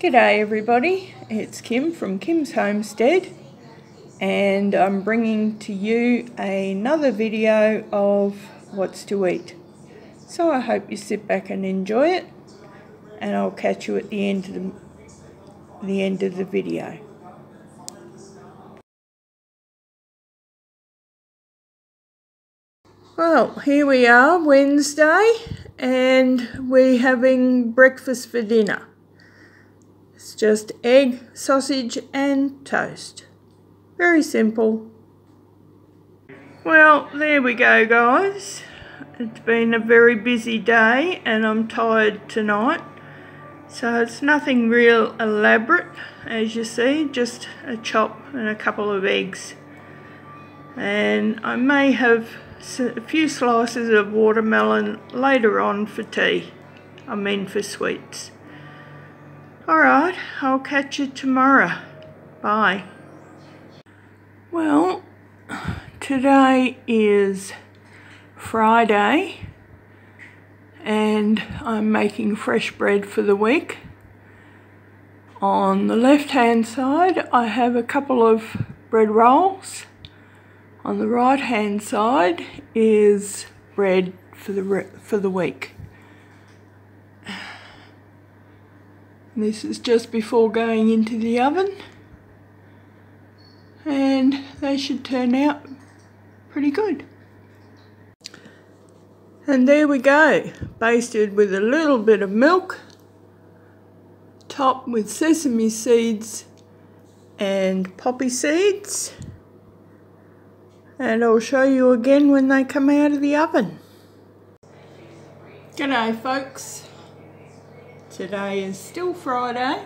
G'day everybody, it's Kym from Kym's Homestead and I'm bringing to you another video of what's to eat. So I hope you sit back and enjoy it and I'll catch you at the end of the, the end of the video. Well, here we are, Wednesday, and we're having breakfast for dinner. It's just egg, sausage and toast. Very simple. Well, there we go guys. It's been a very busy day and I'm tired tonight. So it's nothing real elaborate as you see, just a chop and a couple of eggs. And I may have a few slices of watermelon later on for tea. I mean for sweets. Alright, I'll catch you tomorrow. Bye. Well, today is Friday and I'm making fresh bread for the week. On the left hand side I have a couple of bread rolls. On the right hand side is bread for the, for the week. This is just before going into the oven and they should turn out pretty good. And there we go, basted with a little bit of milk, topped with sesame seeds and poppy seeds. And I'll show you again when they come out of the oven. G'day folks. Today is still Friday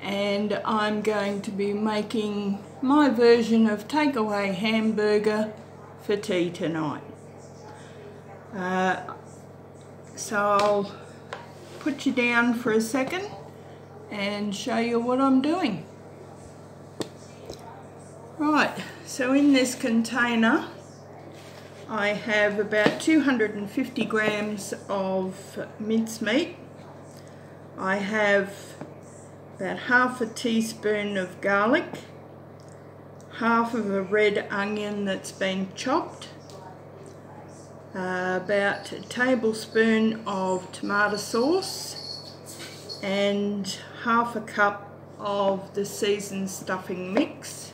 and I'm going to be making my version of takeaway hamburger for tea tonight. Uh, so I'll put you down for a second and show you what I'm doing. Right, so in this container I have about 250 grams of mincemeat I have about half a teaspoon of garlic, half of a red onion that's been chopped, uh, about a tablespoon of tomato sauce and half a cup of the seasoned stuffing mix.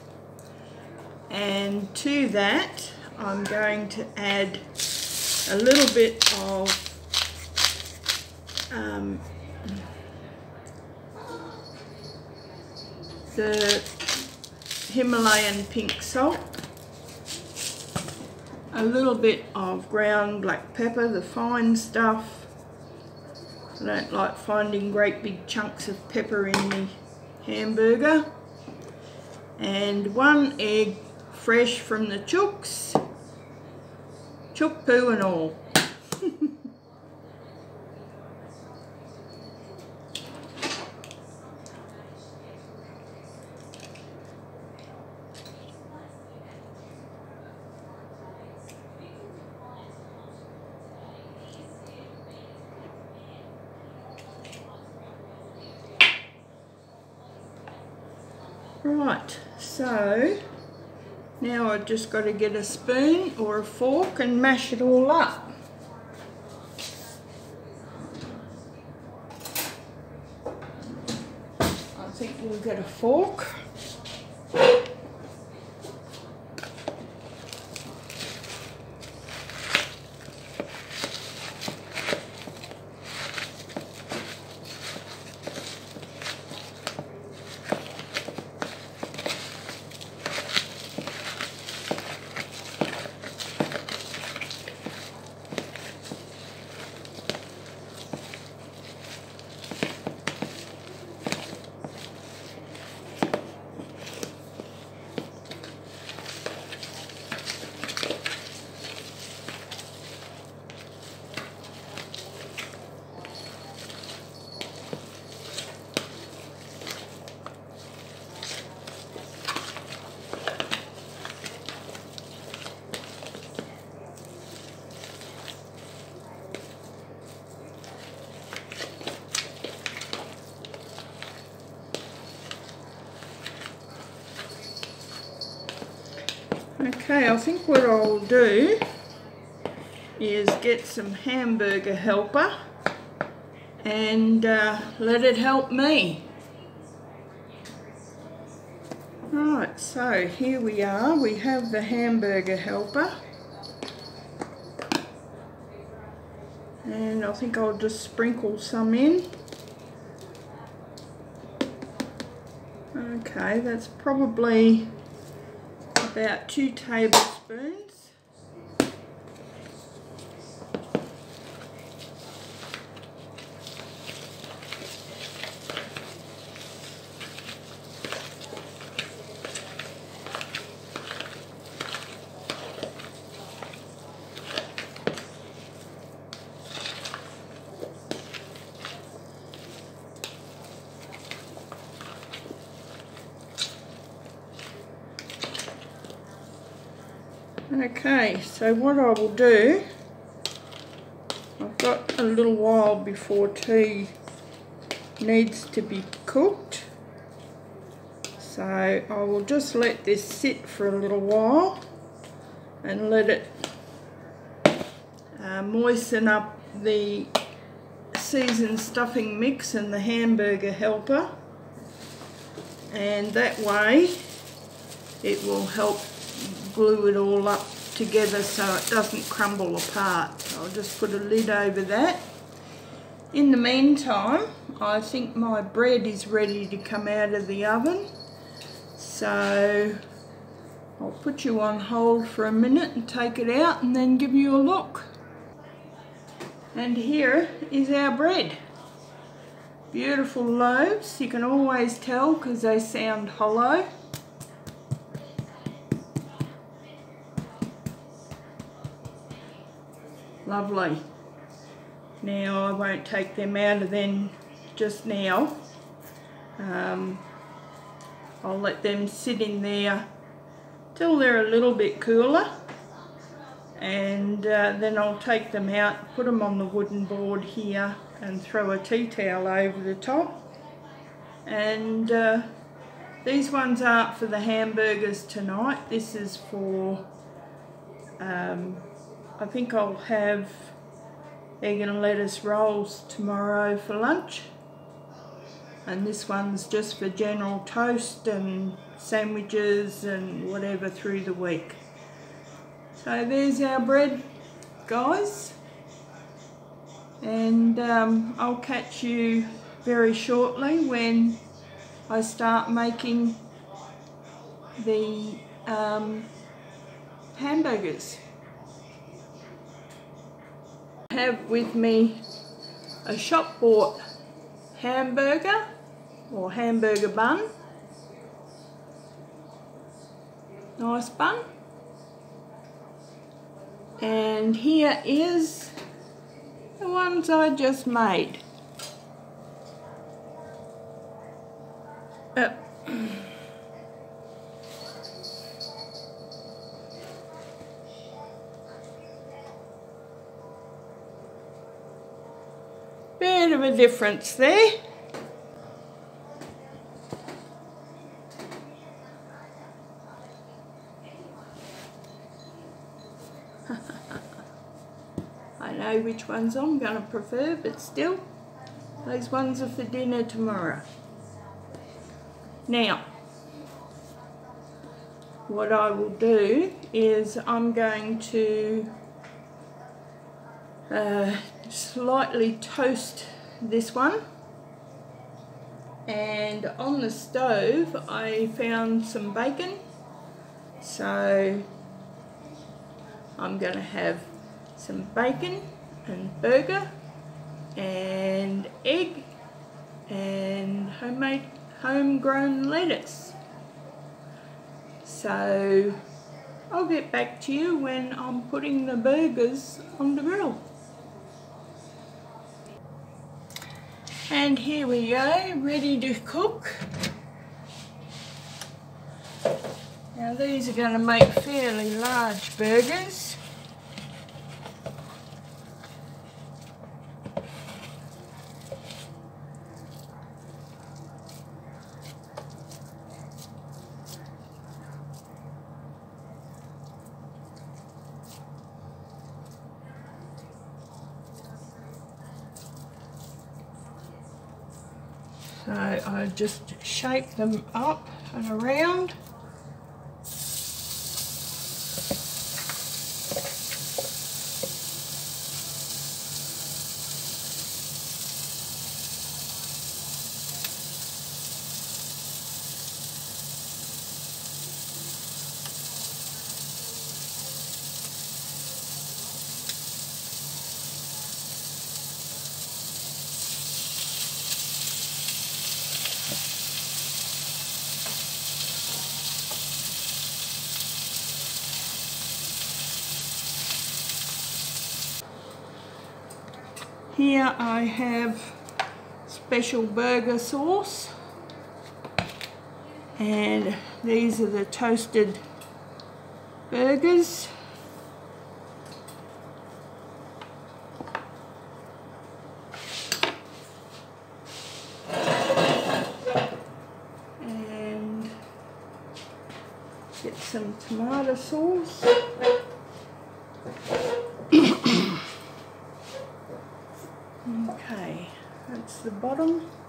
And to that I'm going to add a little bit of um, the Himalayan pink salt, a little bit of ground black pepper, the fine stuff. I don't like finding great big chunks of pepper in the hamburger. And one egg fresh from the chooks, chook poo and all. Right, so now I've just got to get a spoon or a fork and mash it all up. I think we'll get a fork. I think what I'll do is get some hamburger helper and uh, let it help me. Right, so here we are. We have the hamburger helper. And I think I'll just sprinkle some in. Okay, that's probably about two tablespoons. Okay, so what I will do, I've got a little while before tea needs to be cooked. So I will just let this sit for a little while and let it uh, moisten up the seasoned stuffing mix and the hamburger helper and that way it will help glue it all up together so it doesn't crumble apart. So I'll just put a lid over that. In the meantime, I think my bread is ready to come out of the oven. So I'll put you on hold for a minute and take it out and then give you a look. And here is our bread. Beautiful loaves, you can always tell because they sound hollow. Lovely. Now I won't take them out of then just now. Um, I'll let them sit in there till they're a little bit cooler and uh, then I'll take them out, put them on the wooden board here and throw a tea towel over the top and uh, these ones aren't for the hamburgers tonight, this is for um, I think I'll have egg and lettuce rolls tomorrow for lunch. And this one's just for general toast and sandwiches and whatever through the week. So there's our bread, guys. And um, I'll catch you very shortly when I start making the um, hamburgers have with me a shop bought hamburger or hamburger bun. Nice bun. And here is the ones I just made. Uh, Bit of difference there. I know which ones I'm going to prefer, but still, those ones are for dinner tomorrow. Now, what I will do is I'm going to uh, slightly toast this one. And on the stove I found some bacon. So I'm to have some bacon and burger and egg and homemade homegrown lettuce. So I'll get back to you when I'm putting the burgers on the grill And here we go, ready to cook. Now these are going to make fairly large burgers. So I just shape them up and around. Here I have special burger sauce and these are the toasted burgers. And get some tomato sauce. Okay, that's the bottom.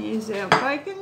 Here's our bacon.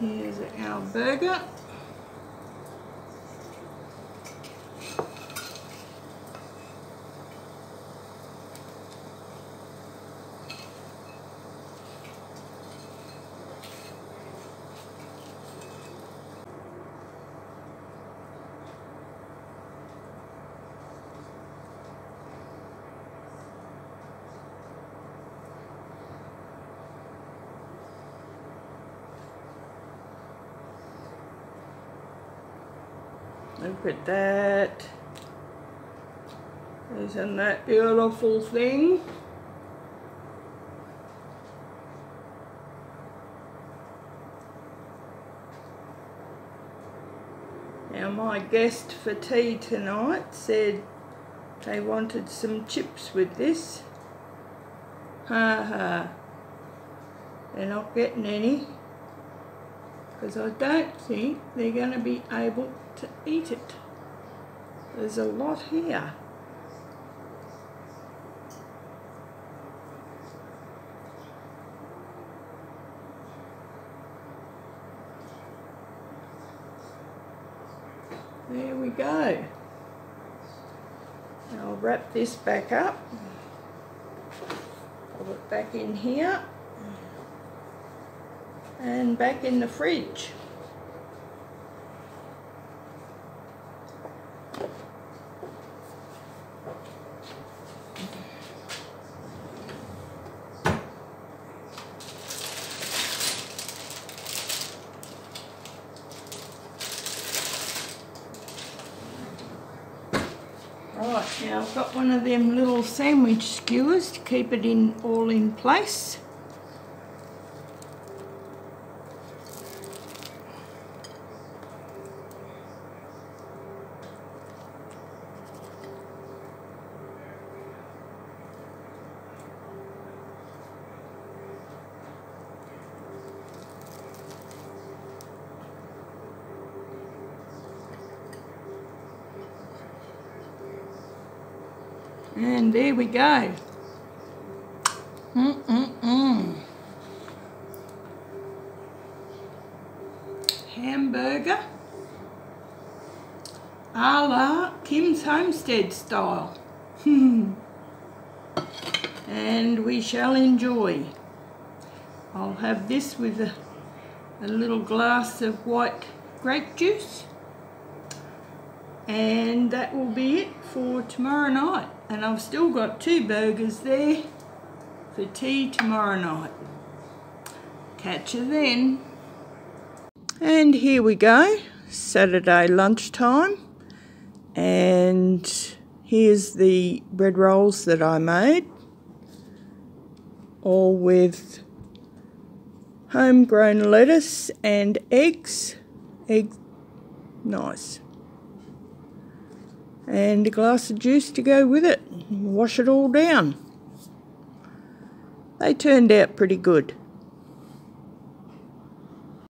Here's our burger. Look at that. Isn't that beautiful thing? Now my guest for tea tonight said they wanted some chips with this. Ha ha. They're not getting any because I don't think they're going to be able to eat it. There's a lot here. There we go. I'll wrap this back up. Put it back in here and back in the fridge. Right, now I've got one of them little sandwich skewers to keep it in all in place. And there we go. Mm-mm-mm. Hamburger a la Kym's Homestead style. and we shall enjoy. I'll have this with a, a little glass of white grape juice and that will be it for tomorrow night and I've still got two burgers there for tea tomorrow night. Catch you then. And here we go, Saturday lunchtime. And here's the bread rolls that I made, all with homegrown lettuce and eggs. Egg, nice. And a glass of juice to go with it. Wash it all down. They turned out pretty good.